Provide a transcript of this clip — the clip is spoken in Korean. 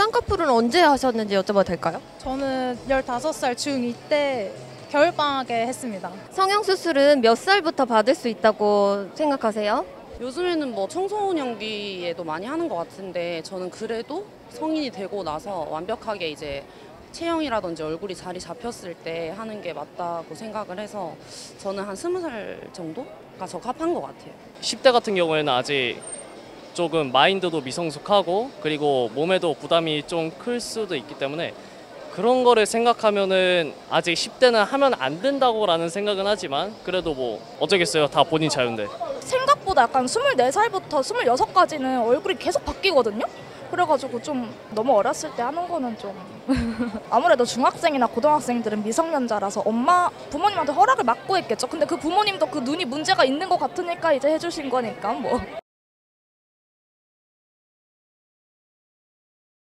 쌍꺼풀은 언제 하셨는지 여쭤봐도 될까요? 저는 15살 중2 때 겨울방학에 했습니다. 성형수술은 몇 살부터 받을 수 있다고 생각하세요? 요즘에는 뭐 청소년기에도 많이 하는 것 같은데 저는 그래도 성인이 되고 나서 완벽하게 이제 체형이라든지 얼굴이 자리 잡혔을 때 하는 게 맞다고 생각을 해서 저는 한 스무 살 정도가 적합한 것 같아요. 10대 같은 경우에는 아직 조금 마인드도 미성숙하고 그리고 몸에도 부담이 좀 클 수도 있기 때문에 그런 거를 생각하면은 아직 10대는 하면 안 된다고라는 생각은 하지만 그래도 뭐 어쩌겠어요 다 본인 자유인데 생각보다 약간 24살부터 26까지는 얼굴이 계속 바뀌거든요. 그래가지고 좀 너무 어렸을 때 하는 거는 좀 아무래도 중학생이나 고등학생들은 미성년자라서 엄마 부모님한테 허락을 받고 했겠죠. 근데 그 부모님도 그 눈이 문제가 있는 것 같으니까 이제 해주신 거니까 뭐